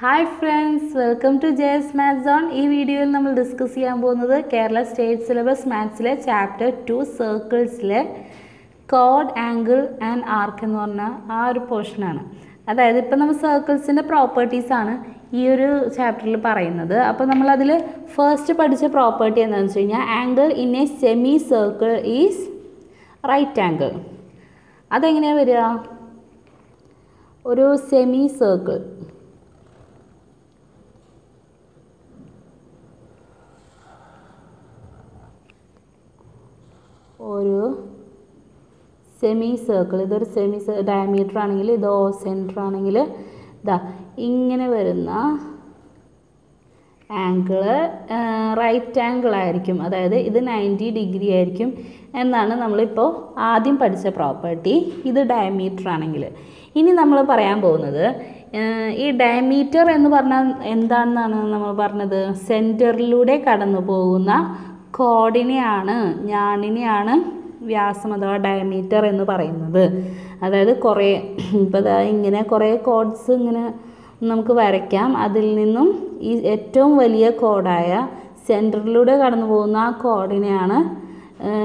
Hi friends welcome to Jess maths on ഈ വീഡിയോയിൽ നമ്മൾ ഡിസ്കസ് ചെയ്യാൻ പോകുന്നത് കേരള സ്റ്റേറ്റ് സിലബസ് മാത്സിലെ ചാപ്റ്റർ ടു സർക്കിൾസിലെ കോഡ് ആംഗിൾ ആൻഡ് ആർക്ക് എന്ന് പറഞ്ഞ ആ ഒരു പോർഷനാണ് അതായത് ഇപ്പം നമ്മൾ സർക്കിൾസിന്റെ പ്രോപ്പർട്ടീസാണ് ഈ ഒരു ചാപ്റ്ററിൽ പറയുന്നത്. അപ്പോൾ നമ്മളതിൽ ഫസ്റ്റ് പഠിച്ച പ്രോപ്പർട്ടി എന്താണെന്ന് വെച്ച് കഴിഞ്ഞാൽ angle in a semi circle is right angle അതെങ്ങനെയാണ് വരിക? ഒരു സെമി സർക്കിൾ ഒരു സെമി സർക്കിൾ ഇതൊരു സെമി ഡയമീറ്റർ ആണെങ്കിൽ ഇത് ഓ സെന്റർ ആണെങ്കിൽ ഇതാ ഇങ്ങനെ വരുന്ന ആംഗിൾ റൈറ്റ് ആംഗിൾ ആയിരിക്കും. അതായത് ഇത് നയന്റി ഡിഗ്രി ആയിരിക്കും എന്നാണ് നമ്മളിപ്പോൾ ആദ്യം പഠിച്ച പ്രോപ്പർട്ടി ഇത് ഡയമീറ്റർ ആണെങ്കിൽ. ഇനി നമ്മൾ പറയാൻ പോകുന്നത് ഈ ഡയമീറ്റർ എന്ന് പറഞ്ഞാൽ എന്താണെന്നാണ് നമ്മൾ പറഞ്ഞത്? സെന്ററിലൂടെ കടന്നു പോകുന്ന കോഡിനെയാണ് ഞാണിനെയാണ് വ്യാസം അഥവാ ഡയമീറ്റർ എന്ന് പറയുന്നത്. അതായത് കുറേ ഇപ്പോൾ ഇങ്ങനെ കുറേ കോഡ്സ് ഇങ്ങനെ നമുക്ക് വരയ്ക്കാം. അതിൽ നിന്നും ഈ ഏറ്റവും വലിയ കോഡായ സെന്ററിലൂടെ കടന്നു പോകുന്ന ആ കോഡിനെയാണ്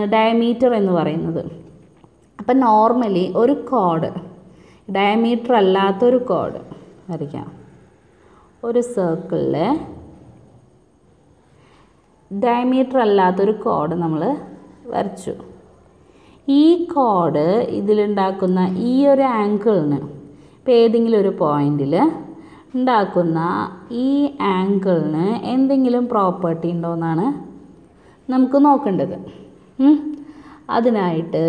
ഡയമീറ്റർ എന്ന് പറയുന്നത്. അപ്പം നോർമലി ഒരു കോഡ് ഡയമീറ്റർ അല്ലാത്തൊരു കോഡ് വരയ്ക്കാം. ഒരു സർക്കിളിൽ ഡയമീറ്റർ അല്ലാത്തൊരു കോഡ് നമ്മൾ വരച്ചു. ഈ കോഡ് ഇതിലുണ്ടാക്കുന്ന ഈ ഒരു ആംഗിളിന് ഇപ്പോൾ ഏതെങ്കിലും ഒരു പോയിന്റിൽ ഉണ്ടാക്കുന്ന ഈ ആംഗിളിന് എന്തെങ്കിലും പ്രോപ്പർട്ടി ഉണ്ടോ എന്നാണ് നമുക്ക് നോക്കേണ്ടത്. അതിനായിട്ട്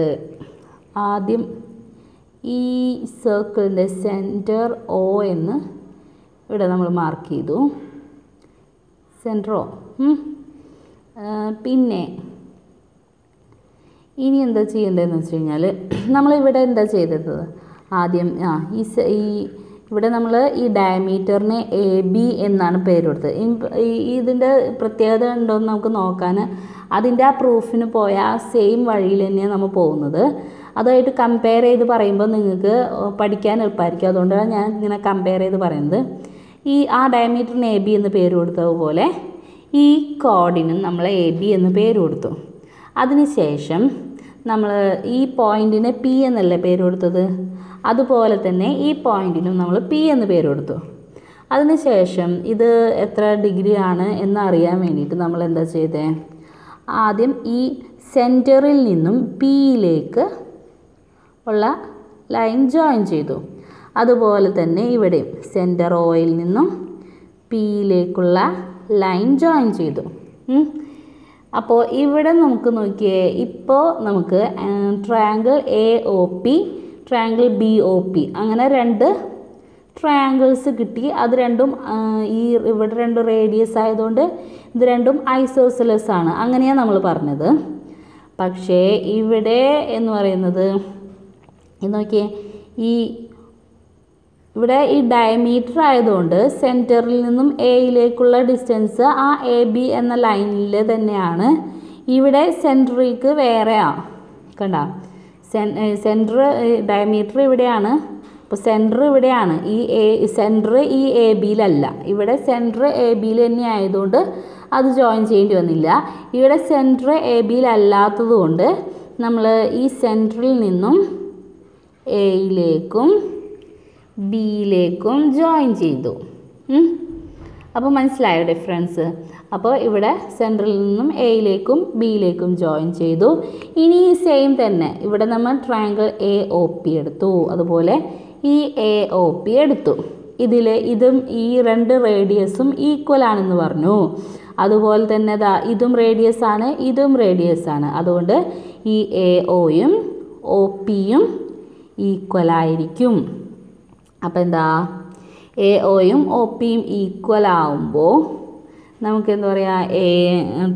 ആദ്യം ഈ സർക്കിളിന്റെ സെന്റർ ഒ എന്ന് ഇവിടെ നമ്മൾ മാർക്ക് ചെയ്തു. സെന്റർ ഒ പിന്നെ ഇനി എന്താ ചെയ്യേണ്ടതെന്ന് വെച്ച് കഴിഞ്ഞാൽ നമ്മളിവിടെ എന്താ ചെയ്തത്? ആദ്യം ആ ഈ ഇവിടെ നമ്മൾ ഈ ഡയമീറ്ററിന് എ ബി എന്നാണ് പേര് കൊടുത്തത്. ഇതിന്റെ പ്രത്യേകത ഉണ്ടോയെന്ന് നമുക്ക് നോക്കാൻ അതിന്റെ ആ പ്രൂഫിന് പോയ ആ സെയിം വഴിയിൽ തന്നെയാണ് നമ്മൾ പോകുന്നത്. അതായിട്ട് കമ്പയർ ചെയ്ത് പറയുമ്പോൾ നിങ്ങൾക്ക് പഠിക്കാൻ എളുപ്പമായിരിക്കും അതുകൊണ്ടാണ് ഞാൻ ഇങ്ങനെ കമ്പയർ ചെയ്ത് പറയുന്നത്. ഈ ആ ഡയമീറ്ററിന് എ ബി എന്ന് പേര് കൊടുത്തതുപോലെ ഈ കോഡിനും നമ്മൾ എ ബി എന്ന് പേര് കൊടുത്തു. അതിനുശേഷം നമ്മൾ ഈ പോയിന്റിന് പി എന്നല്ലേ പേര് കൊടുത്തത്? അതുപോലെ തന്നെ ഈ പോയിന്റിനും നമ്മൾ പി എന്ന് പേര് കൊടുത്തു. അതിനുശേഷം ഇത് എത്ര ഡിഗ്രി ആണ് എന്നറിയാൻ വേണ്ടിയിട്ട് നമ്മൾ എന്താ ചെയ്തത് ആദ്യം ഈ സെന്ററിൽ നിന്നും പിയിലേക്ക് ഉള്ള ലൈൻ ജോയിൻ ചെയ്തു. അതുപോലെ തന്നെ ഇവിടെയും സെന്റർ ഓയിൽ നിന്നും പിയിലേക്കുള്ള ലൈൻ ജോയിൻ ചെയ്തു. അപ്പോൾ ഇവിടെ നമുക്ക് നോക്കിയേ ഇപ്പോൾ നമുക്ക് triangle A O P triangle B O P അങ്ങനെ രണ്ട് ട്രയാങ്കിൾസ് കിട്ടി. അത് രണ്ടും ഈ ഇവിടെ രണ്ട് റേഡിയസ് ആയതുകൊണ്ട് ഇത് രണ്ടും ഐസോസിലസ് ആണ്. അങ്ങനെയാണ് നമ്മൾ പറഞ്ഞത്. പക്ഷേ ഇവിടെ എന്ന് പറയുന്നത് നോക്കിയേ ഈ ഇവിടെ ഈ ഡയമീറ്റർ ആയതുകൊണ്ട് സെന്ററിൽ നിന്നും എയിലേക്കുള്ള ഡിസ്റ്റൻസ് ആ എ ബി എന്ന ലൈനിൽ തന്നെയാണ്. ഇവിടെ സെന്ററിക്ക് വേറെയാണ് കണ്ട? സെൻ സെന്റർ ഡയമീറ്റർ ഇവിടെയാണ്. അപ്പോൾ സെന്റർ ഇവിടെയാണ്. ഈ എ സെന്റർ ഈ എ ബിയിലല്ല ഇവിടെ സെന്റർ എ ബിയിൽ തന്നെ ആയതുകൊണ്ട് അത് ജോയിൻ ചെയ്യേണ്ടി വന്നില്ല. ഇവിടെ സെന്റർ എ ബിയിലല്ലാത്തത് കൊണ്ട് നമ്മൾ ഈ സെന്ററിൽ നിന്നും എയിലേക്കും ബിയിലേക്കും ജോയിൻ ചെയ്തു. അപ്പോൾ മനസ്സിലായോ ഡിഫറൻസ് അപ്പോൾ ഇവിടെ സെൻട്രലിൽ നിന്നും എയിലേക്കും ബിയിലേക്കും ജോയിൻ ചെയ്തു. ഇനി സെയിം തന്നെ. ഇവിടെ നമ്മൾ ട്രയാങ്കിൾ എ ഒ പി എടുത്തു. അതുപോലെ ഈ എ ഒ പി എടുത്തു. ഇതിൽ ഇതും ഈ രണ്ട് റേഡിയസും ഈക്വൽ ആണെന്ന് പറഞ്ഞു. അതുപോലെ തന്നെ ദാ ഇതും റേഡിയസ് ആണ് ഇതും റേഡിയസ് ആണ്. അതുകൊണ്ട് ഈ എ ഒയും ഒ പിയും ഈക്വൽ ആയിരിക്കും. അപ്പോൾ എന്താ? എ ഒയും ഒ പിയും ഈക്വൽ ആവുമ്പോൾ നമുക്ക് എന്താ പറയുക A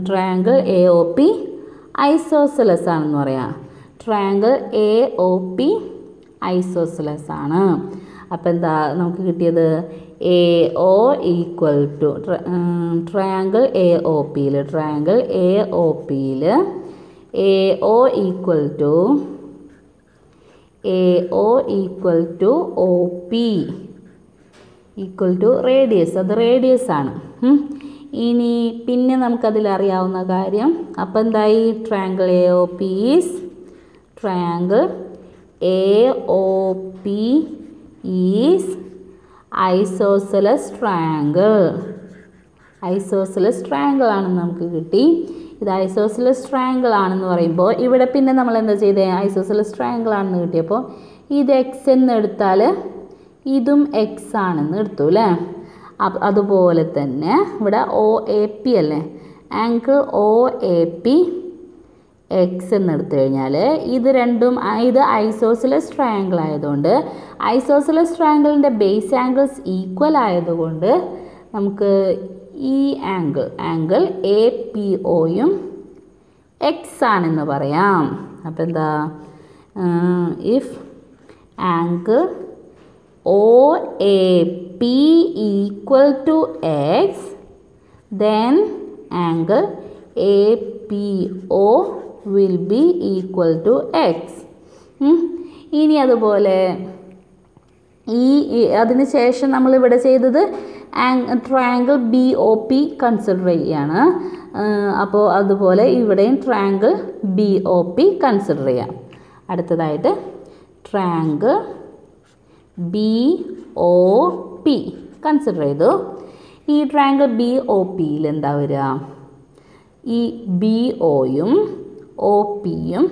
triangle A O P isosceles ആണെന്ന് പറയാം. Triangle A O P isosceles ആണ്. അപ്പോൾ എന്താ നമുക്ക് കിട്ടിയത്? A O equal to triangle A O പിയിൽ ട്രയാങ്കിൾ എ ഒ പിയിൽ A O equal to A O equal to O P equal to radius അത് റേഡിയസ് ആണ്. ഇനി പിന്നെ നമുക്കതിൽ അറിയാവുന്ന കാര്യം. അപ്പം എന്തായി? Triangle A O P is triangle A O P is isosceles triangle isosceles triangle ആണെന്ന് നമുക്ക് കിട്ടി. ഇത് ഐസോസിലസ് ട്രയാങ്കിൾ ആണെന്ന് പറയുമ്പോൾ ഇവിടെ പിന്നെ നമ്മൾ എന്താ ചെയ്തേ? ഐസോസിലസ് ട്രയാങ്കിൾ ആണെന്ന് കിട്ടിയപ്പോൾ ഇത് എക്സ് എന്ന് എടുത്താൽ ഇതും എക്സ് ആണെന്ന് എടുത്തു അല്ലേ? അതുപോലെ തന്നെ ഇവിടെ ഒ എ പി അല്ലേ? Angle O A P X എന്ന് എടുത്തു കഴിഞ്ഞാൽ ഇത് രണ്ടും ഇത് ഐസോസിലസ് ട്രയാങ്കിൾ ആയതുകൊണ്ട് ഐസോസിലസ് ട്രയാങ്കിളിന്റെ ബേസ് ആംഗിൾസ് ഈക്വൽ ആയതുകൊണ്ട് നമുക്ക് ഈ ആംഗിൾ ആംഗിൾ എ പി ഒയും എക്സ് ആണെന്ന് പറയാം. അപ്പം എന്താ? If angle O A P equal to X then angle APO will be equal to x. ഇനി അതുപോലെ ഈ ഈ- അതിന് ശേഷം നമ്മൾ ഇവിടെ ചെയ്തത് triangle B O P consider ചെയ്യാണ്. അപ്പോൾ അതുപോലെ ഇവിടെയും triangle B O P consider ചെയ്യാം. അടുത്തതായിട്ട് triangle B O P consider ചെയ്തു. ഈ ട്രയാങ്കിൾ ബി ഒ പിയിൽ എന്താ വരിക? ഈ ബി ഒയും ഒ പിയും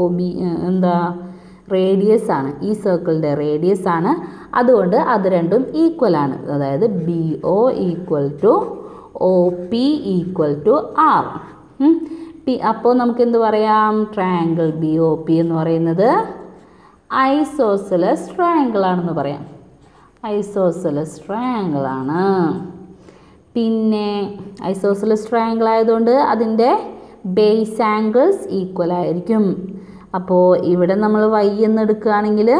ഒ ബി എന്താ റേഡിയസ് ആണ്. ഈ സർക്കിളിന്റെ റേഡിയസ് ആണ്. അതുകൊണ്ട് അത് രണ്ടും ഈക്വൽ ആണ്. അതായത് B O equal to O P equal to R P അപ്പോൾ നമുക്ക് എന്ത് പറയാം? ട്രയാങ്കിൾ ബി ഒ പി എന്ന് പറയുന്നത് ഐസോസലസ് ട്രയാങ്കിൾ ആണെന്ന് പറയാം. ഐസോസലസ് ട്രയാങ്കിൾ ആണ്. പിന്നെ ഐസോസലസ് ട്രയാങ്കിൾ ആയതുകൊണ്ട് അതിന്റെ ബേസ് ആംഗിൾസ് ഈക്വൽ ആയിരിക്കും. അപ്പോൾ ഇവിടെ നമ്മൾ വൈ എന്ന് എടുക്കുകയാണെങ്കിൽ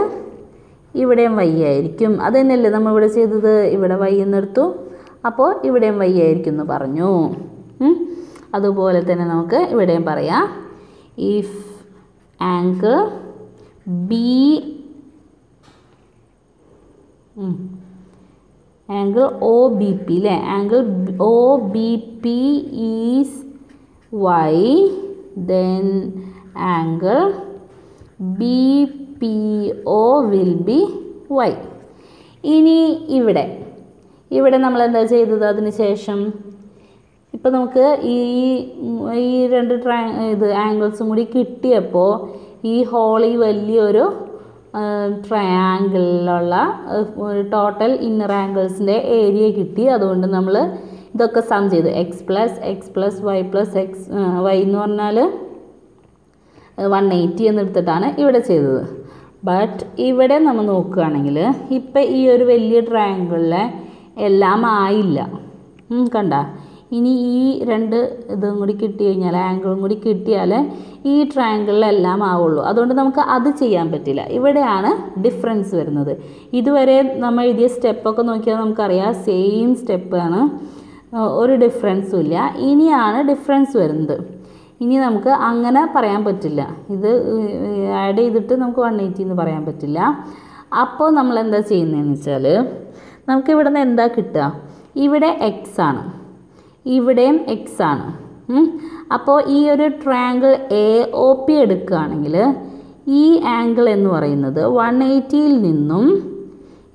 ഇവിടെയും വൈ ആയിരിക്കും അത് തന്നെയല്ലേ നമ്മൾ ഇവിടെ ചെയ്തത്? ഇവിടെ വൈ എന്നെടുത്തു അപ്പോൾ ഇവിടെയും വൈ ആയിരിക്കും എന്ന് പറഞ്ഞു അതുപോലെ തന്നെ നമുക്ക് ഇവിടെയും പറയാം. If angle B angle O B P അല്ലേ angle O B P is Y then angle B P O will be Y ഇനി ഇവിടെ. ഇവിടെ നമ്മൾ എന്താ ചെയ്തത് അതിന് ശേഷം ഇപ്പോൾ നമുക്ക് ഈ ഈ രണ്ട് ട്രാ ഇത് ആംഗിൾസും കൂടി കിട്ടിയപ്പോൾ ഈ ഹോളി വലിയൊരു ട്രയാങ്കിളിലുള്ള ടോട്ടൽ ഇന്നർ ആംഗിൾസിന്റെ ഏരിയ കിട്ടി. അതുകൊണ്ട് നമ്മൾ ഇതൊക്കെ സം ചെയ്തു. X plus X plus Y plus X Y എന്ന് പറഞ്ഞാൽ വൺ എയ്റ്റി എന്നെടുത്തിട്ടാണ് ഇവിടെ ചെയ്തത്. ബട്ട് ഇവിടെ നമ്മൾ നോക്കുകയാണെങ്കിൽ ഇപ്പം ഈ ഒരു വലിയ ട്രയാങ്കിളിലെ എല്ലാം ആയില്ല. കണ്ട? ഇനി ഈ രണ്ട് ഇതും കൂടി കിട്ടി കഴിഞ്ഞാൽ ആംഗിളും കൂടി കിട്ടിയാൽ ഈ ട്രയാങ്കിളിലെല്ലാം ആവുള്ളൂ. അതുകൊണ്ട് നമുക്ക് അത് ചെയ്യാൻ പറ്റില്ല. ഇവിടെയാണ് ഡിഫറൻസ് വരുന്നത്. ഇതുവരെ നമ്മൾ എഴുതിയ സ്റ്റെപ്പൊക്കെ നോക്കിയാൽ നമുക്കറിയാം സെയിം സ്റ്റെപ്പാണ് ഒരു ഡിഫറൻസും ഇല്ല. ഇനിയാണ് ഡിഫറൻസ് വരുന്നത്. ഇനി നമുക്ക് അങ്ങനെ പറയാൻ പറ്റില്ല. ഇത് ആഡ് ചെയ്തിട്ട് നമുക്ക് വൺ എയ്റ്റി എന്ന് പറയാൻ പറ്റില്ല. അപ്പോൾ നമ്മൾ എന്താ ചെയ്യുന്നതെന്ന് വെച്ചാൽ നമുക്ക് ഇവിടെ നിന്ന് എന്താ കിട്ടുക? ഇവിടെ എക്സ് ആണ്. ഇവിടെയും എക്സ് ആണ്. അപ്പോൾ ഈ ഒരു ട്രയാങ്കിൾ എ ഒ പി എടുക്കുകയാണെങ്കിൽ ഈ ആംഗിൾ എന്ന് പറയുന്നത് വൺ എയ്റ്റിയിൽ നിന്നും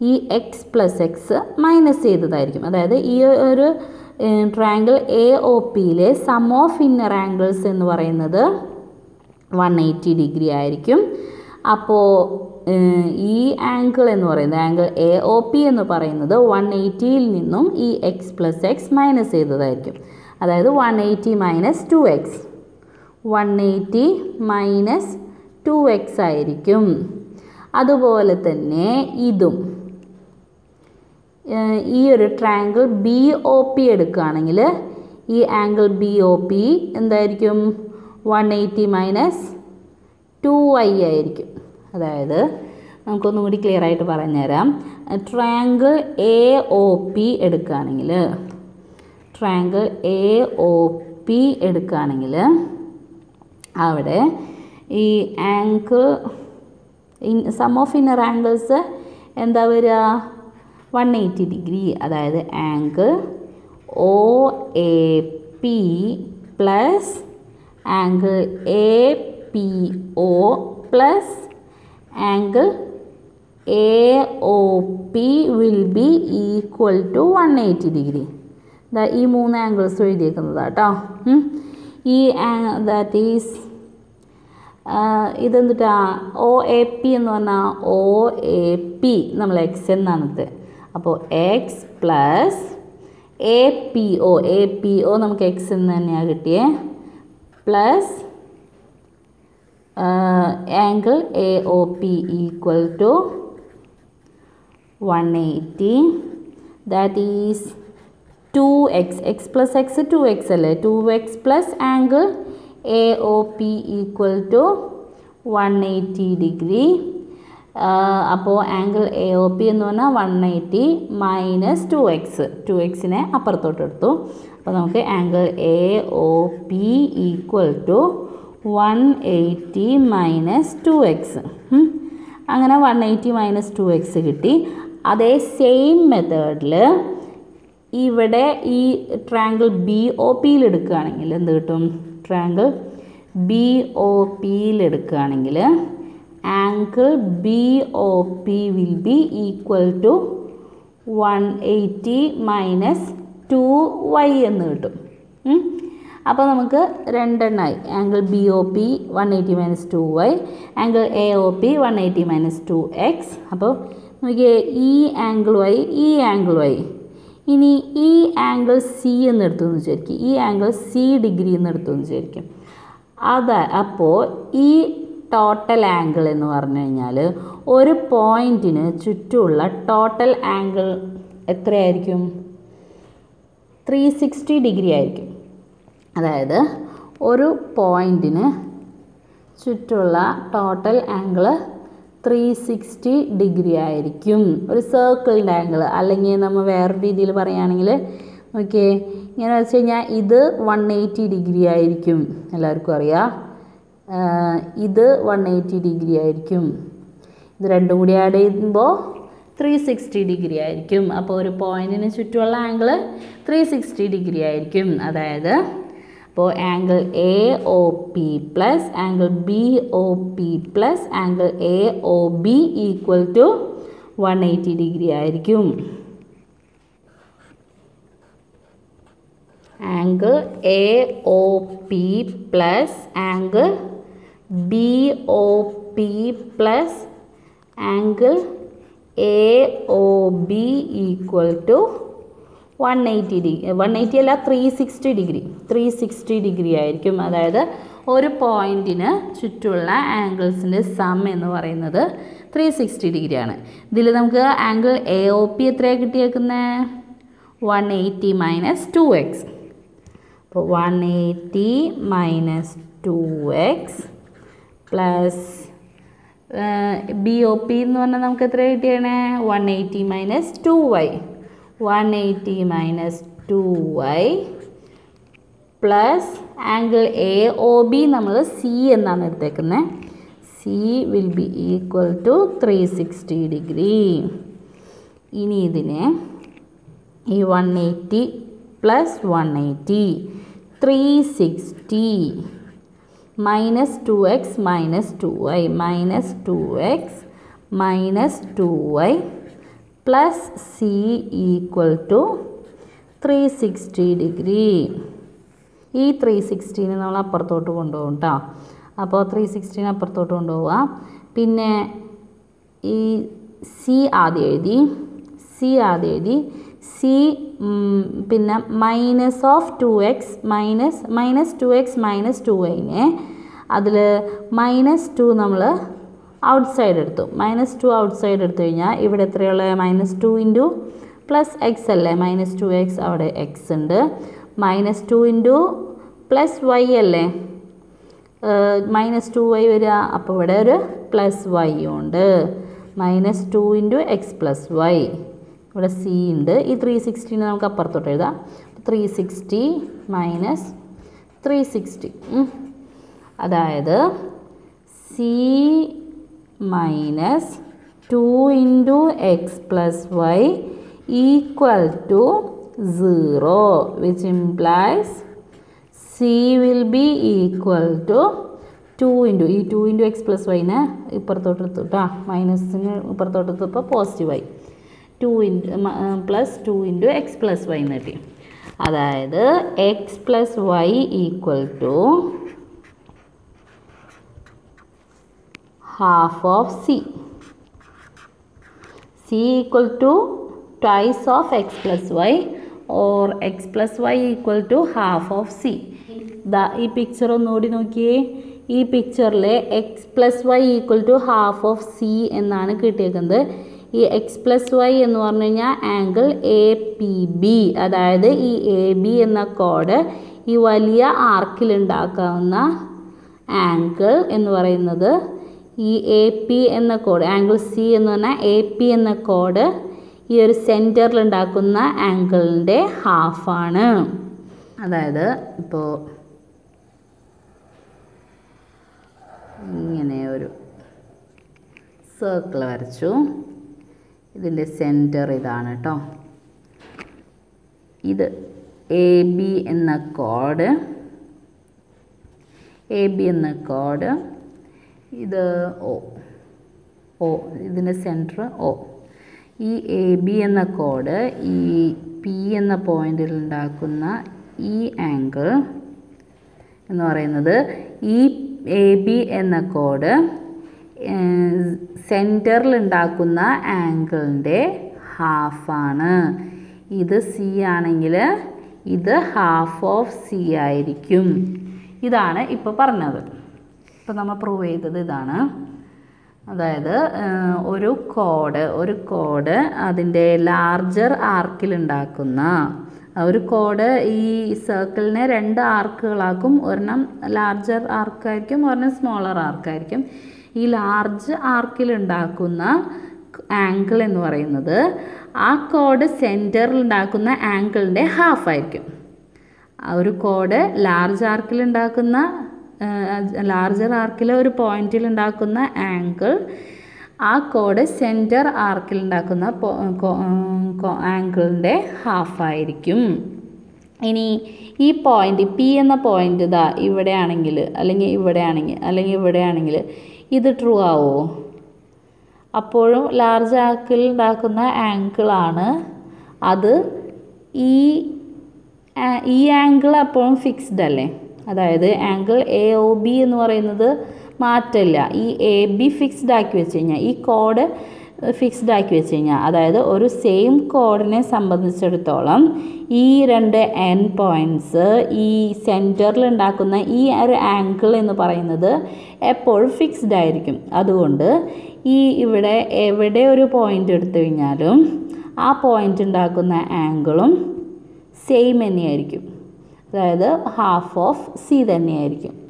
ഈ എക്സ് പ്ലസ് എക്സ് മൈനസ് ചെയ്തതായിരിക്കും. അതായത് ഈ ഒരു ട്രയാങ്കിൾ എ ഒ പിയിലെ സം ഓഫ് ഇന്നർ ആംഗിൾസ് എന്ന് പറയുന്നത് വൺ എയ്റ്റി ഡിഗ്രി ആയിരിക്കും. അപ്പോൾ ഈ ആംഗിൾ എന്ന് പറയുന്നത് ആംഗിൾ എ ഒ പി എന്ന് പറയുന്നത് വൺ എയ്റ്റിയിൽ നിന്നും ഈ എക്സ് പ്ലസ് എക്സ് മൈനസ് ചെയ്തതായിരിക്കും. അതായത് one eighty minus two X one eighty minus two X ആയിരിക്കും. അതുപോലെ തന്നെ ഇതും ഈ ഒരു ട്രയാങ്കിൾ ബി ഒ പി എടുക്കുകയാണെങ്കിൽ ഈ ആംഗിൾ ബി ഒ പി എന്തായിരിക്കും? One eighty minus two I ആയിരിക്കും. അതായത് നമുക്കൊന്നും കൂടി ക്ലിയർ ആയിട്ട് പറഞ്ഞുതരാം ട്രയാങ്കിൾ എ ഒ പി എടുക്കുകയാണെങ്കിൽ ട്രയാങ്കിൾ എ ഒ പി എടുക്കുകയാണെങ്കിൽ അവിടെ ഈ angle sum of inner angles എന്താ വരിക? വൺ എയ്റ്റി ഡിഗ്രി അതായത് angle O A P plus angle A P O plus angle A O P will be equal to one eighty degree ഈ മൂന്ന് angles എഴുതിയേക്കുന്നതാണ് കേട്ടോ ഈ ദാറ്റ് ഈസ് ഇതെന്തിട്ടാ? O A P എന്ന് പറഞ്ഞാൽ ഒ എ പി നമ്മൾ എക്സ് എന്നാണത്. അപ്പോൾ x plus A P O A P O നമുക്ക് എക്സ് എന്ന് തന്നെയാണ് കിട്ടിയേ. Plus angle A O P equal to one eighty that is two x x plus x two x അല്ലേ? Two x plus angle A O P equal to one eighty degree അപ്പോൾ angle A O P എന്ന് പറഞ്ഞാൽ one eighty minus two x two എക്സിനെ അപ്പുറത്തോട്ട് എടുത്തു. അപ്പോൾ നമുക്ക് angle A O P equal to one eighty minus two x അങ്ങനെ one eighty minus two x കിട്ടി. അതേ സെയിം മെത്തേഡിൽ ഇവിടെ ഈ ട്രാങ്കിൾ ബി ഒ പിയിൽ എടുക്കുകയാണെങ്കിൽ എന്ത് കിട്ടും? ട്രാങ്കിൾ ബി ഒ പിയിൽ എടുക്കുകയാണെങ്കിൽ angle B O P will be equal to one eighty minus two y എന്ന് കിട്ടും. അപ്പോൾ നമുക്ക് രണ്ടെണ്ണമായി angle B O P one eighty minus two y angle A O P one eighty minus two x അപ്പോൾ നോക്കിയേ ഈ angle Y ഈ angle y ഇനി ഈ ആംഗിൾ സി എന്ന് എടുത്തു എന്ന് വിചാരിക്കും. ഈ ആംഗിൾ സി ഡിഗ്രി എന്ന് എടുത്തു എന്ന് വിചാരിക്കും. അതാ അപ്പോൾ ഈ ടോട്ടൽ ആംഗിൾ എന്ന് പറഞ്ഞു കഴിഞ്ഞാൽ ഒരു പോയിന്റിന് ചുറ്റുമുള്ള ടോട്ടൽ ആംഗിൾ എത്രയായിരിക്കും? ത്രീ സിക്സ്റ്റി ഡിഗ്രി ആയിരിക്കും. അതായത് ഒരു പോയിന്റിന് ചുറ്റുള്ള total angle three sixty degree ആയിരിക്കും. ഒരു സർക്കിളിന്റെ ആംഗിൾ അല്ലെങ്കിൽ നമ്മൾ വേറെ രീതിയിൽ പറയുകയാണെങ്കിൽ ഓക്കെ ഇങ്ങനെ വെച്ച് കഴിഞ്ഞാൽ ഇത് വൺ എയ്റ്റി ഡിഗ്രി ആയിരിക്കും. എല്ലാവർക്കും അറിയാം. ഇത് വൺ എയ്റ്റി ഡിഗ്രി ആയിരിക്കും. ഇത് രണ്ടും കൂടി ആഡ് ചെയ്യുമ്പോൾ ത്രീ സിക്സ്റ്റി ഡിഗ്രി ആയിരിക്കും. അപ്പോൾ ഒരു പോയിന്റിന് ചുറ്റുമുള്ള ആംഗിൾ ത്രീ സിക്സ്റ്റി ഡിഗ്രി ആയിരിക്കും. അതായത് അപ്പോൾ angle A O P plus angle B O P plus angle A O B equal to one eighty degree ആയിരിക്കും. Angle A O P plus angle B O P plus angle A O B equal to one eighty degree. One eighty അല്ല three sixty degree. Three sixty degree ആയിരിക്കും. അതായത് ഒരു പോയിന്റിന് ചുറ്റുമുള്ള ആംഗിൾസിന്റെ some എന്ന് പറയുന്നത് three sixty ഡിഗ്രിയാണ് ഇതിൽ നമുക്ക് ആംഗിൾ എ ഒ പി എത്രയാണ് കിട്ടിയേക്കുന്നത് one eighty minus two x. അപ്പോൾ one eighty minus two x plus B O P എന്ന് പറഞ്ഞാൽ നമുക്ക് എത്ര കിട്ടിയാണ് one eighty minus two y one eighty minus two y plus angle A O B നമ്മൾ C എന്നാണ് എടുത്തേക്കുന്നത് C will be equal to three sixty degree ഇനി ഇതിനെ ഈ one eighty plus one eighty three sixty minus two x minus two y minus two x minus two y plus C equal to three sixty degree ഈ three സിക്സ്റ്റീനെ നമ്മൾ അപ്പുറത്തോട്ട് കൊണ്ടുപോകും കേട്ടോ അപ്പോൾ ത്രീ സിക്സ്റ്റീനെ അപ്പുറത്തോട്ട് കൊണ്ടുപോവുക പിന്നെ ഈ സി ആദ്യം എഴുതി സി ആദ്യം എഴുതി സി പിന്നെ minus of two x minus minus two x minus two വൈനെ അതിൽ മൈനസ് ടു നമ്മൾ ഔട്ട് സൈഡ് എടുത്തു. മൈനസ് ടു ഔട്ട് സൈഡ് എടുത്തു കഴിഞ്ഞാൽ ഇവിടെ എത്രയുള്ള? Minus two into plus x അല്ലേ? മൈനസ് ടു എക്സ് അവിടെ എക്സ് ഉണ്ട്. Minus two into plus y അല്ലേ? മൈനസ് ടു വൈ വരിക. അപ്പോൾ ഇവിടെ ഒരു പ്ലസ് വൈ ഉണ്ട്. Minus two into x plus y ഇവിടെ സി ഉണ്ട്. ഈ ത്രീ സിക്സ്റ്റീനെ നമുക്ക് അപ്പുറത്തോട്ട് എഴുതാം. Three sixty minus three sixty അതായത് C minus two into x plus y equal to zero which implies C will be equal to two into ഈ two into x plus വൈനെ ഇപ്പുറത്തോട്ട് എടുത്തു കേട്ടോ മൈനസിന് ഇപ്പുറത്തോട്ട് എടുത്തപ്പോൾ പോസിറ്റീവായി two into plus two into x plus y എന്ന് കിട്ടി. അതായത് x plus y equal to half of C C equal to twice of x plus y or x plus y equal to half of C ദാ ഈ picture ഒന്നുകൂടി നോക്കിയേ. ഈ പിക്ചറിൽ x plus y equal to half of C എന്നാണ് കിട്ടിയേക്കുന്നത്. ഈ X plus Y എന്ന് പറഞ്ഞു കഴിഞ്ഞാൽ ആംഗിൾ എ പി ബി അതായത് ഈ എ ബി എന്ന കോഡ് ഈ വലിയ ആർക്കിൽ ഉണ്ടാക്കാവുന്ന ആംഗിൾ എന്ന് പറയുന്നത് ഈ എ പി എന്ന കോഡ് ആംഗിൾ സി എന്ന് പറഞ്ഞാൽ എ പി എന്ന കോഡ് ഈ ഒരു സെന്ററിൽ ഉണ്ടാക്കുന്ന ആംഗിളിന്റെ ഹാഫാണ് അതായത് ഇപ്പോൾ ഇങ്ങനെ ഒരു സർക്കിൾ വരച്ചു. ഇതിന്റെ സെന്റർ ഇതാണ് കേട്ടോ ഇത് എ ബി എന്ന കോഡ് എ ബി എന്ന കോഡ് ഇത് ഒ ഒ ഇതിന്റെ സെന്റർ ഒ ഈ എ ബി എന്ന കോഡ് ഈ പി എന്ന പോയിന്റിൽ ഉണ്ടാക്കുന്ന ഈ ആംഗിൾ എന്ന് പറയുന്നത് ഈ എ ബി എന്ന കോഡ് സെന്ററിൽ ഉണ്ടാക്കുന്ന ആംഗിളിന്റെ ഹാഫാണ്. ഇത് സി ആണെങ്കിൽ ഇത് ഹാഫ് ഓഫ് സി ആയിരിക്കും. ഇതാണ് ഇപ്പോൾ പറഞ്ഞത്. ഇപ്പോൾ നമ്മൾ പ്രൂവ് ചെയ്തത് ഇതാണ്. അതായത് ഒരു കോഡ് ഒരു കോഡ് അതിന്റെ ലാർജർ ആർക്കിൽ ഉണ്ടാക്കുന്ന ഒരു കോഡ് ഈ സർക്കിളിനെ രണ്ട് ആർക്കുകളാക്കും ഒരെണ്ണം ലാർജർ ആർക്കായിരിക്കും ഒരെണ്ണം സ്മോളർ ആർക്കായിരിക്കും ഈ ലാർജ് ആർക്കിൽ ഉണ്ടാക്കുന്ന ആംഗിൾ എന്ന് പറയുന്നത് ആ കോഡ് സെന്ററിൽ ഉണ്ടാക്കുന്ന ആംഗിളിന്റെ ഹാഫ് ആയിരിക്കും. ഒരു കോഡ് ലാർജ് ആർക്കിൽ ഉണ്ടാക്കുന്ന ലാർജർ ആർക്കിലെ ഒരു പോയിന്റിൽ ഉണ്ടാക്കുന്ന ആംഗിൾ ആ കോഡ് സെന്റർ ആർക്കിൽ ഉണ്ടാക്കുന്ന ആംഗിളിന്റെ ഹാഫായിരിക്കും ഇനി ഈ പോയിന്റ് പി എന്ന പോയിന്റ് ഇതാ ഇവിടെയാണെങ്കിൽ അല്ലെങ്കിൽ ഇവിടെയാണെങ്കിൽ അല്ലെങ്കിൽ ഇവിടെയാണെങ്കിൽ ഇത് ട്രൂ ആവോ? അപ്പോഴും ലാർജ് ആക്കിൽ ഉണ്ടാക്കുന്ന ആങ്കിളാണ് അത് ഈ ഈ ആംഗിൾ അപ്പോഴും ഫിക്സ്ഡ് അല്ലേ? അതായത് ആംഗിൾ എ ഒ ബി എന്ന് പറയുന്നത് മാറ്റമില്ല ഈ എ ബി ഫിക്സ്ഡ് ആക്കി വെച്ച് കഴിഞ്ഞാൽ ഈ കോഡ് ഫിക്സ്ഡ് ആക്കി വെച്ച് കഴിഞ്ഞാൽ അതായത് ഒരു സെയിം കോഡിനെ സംബന്ധിച്ചിടത്തോളം ഈ രണ്ട് എൻ പോയിന്റ്സ് ഈ സെന്ററിൽ ഉണ്ടാക്കുന്ന ഈ ഒരു ആംഗിൾ എന്ന് പറയുന്നത് എപ്പോഴും ഫിക്സ്ഡ് ആയിരിക്കും. അതുകൊണ്ട് ഈ ഇവിടെ എവിടെ ഒരു പോയിന്റ് എടുത്തു കഴിഞ്ഞാലും ആ പോയിന്റ് ഉണ്ടാക്കുന്ന ആംഗിളും സെയിം തന്നെയായിരിക്കും. അതായത് ഹാഫ് ഓഫ് സി തന്നെയായിരിക്കും.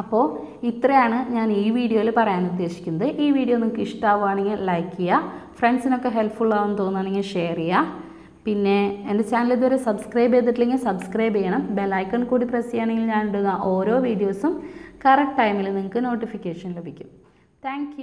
അപ്പോൾ ഇത്രയാണ് ഞാൻ ഈ വീഡിയോയിൽ പറയാൻ ഉദ്ദേശിക്കുന്നത്. ഈ വീഡിയോ നിങ്ങൾക്ക് ഇഷ്ടമാവുകയാണെങ്കിൽ ലൈക്ക് ചെയ്യുക ഫ്രണ്ട്സിനൊക്കെ ഹെൽപ്ഫുൾ ആവുമെന്ന് തോന്നുകയാണെങ്കിൽ ഷെയർ ചെയ്യുക. പിന്നെ എന്റെ ചാനൽ ഇതുവരെ സബ്സ്ക്രൈബ് ചെയ്തിട്ടില്ലെങ്കിൽ സബ്സ്ക്രൈബ് ചെയ്യണം. ബെലൈക്കൺ കൂടി പ്രസ് ചെയ്യുകയാണെങ്കിൽ ഞാൻ ഇടുന്ന ഓരോ വീഡിയോസും കറക്റ്റ് ടൈമിൽ നിങ്ങൾക്ക് നോട്ടിഫിക്കേഷൻ ലഭിക്കും. താങ്ക്